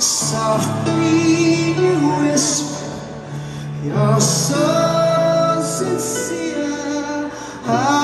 Softly you whisper, you're so sincere. I